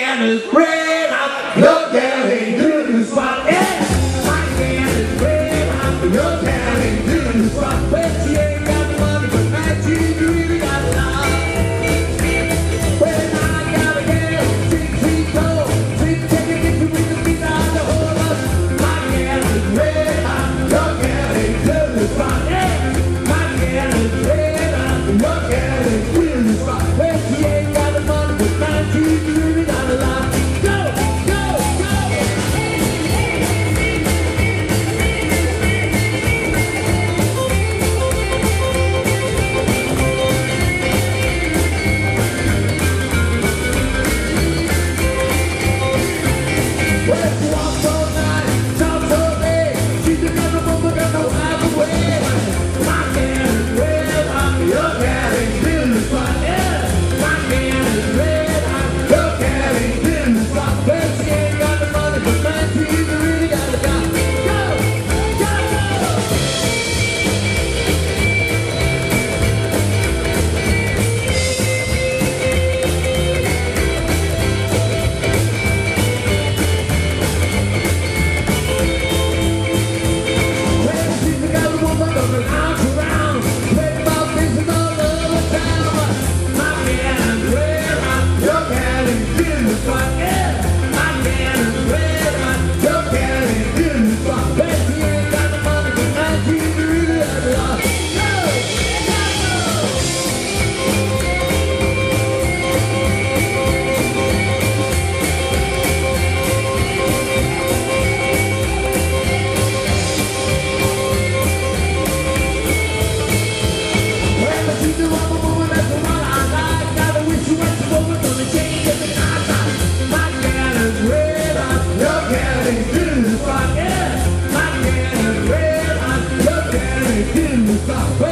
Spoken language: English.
is red. Your gal menino tá bem.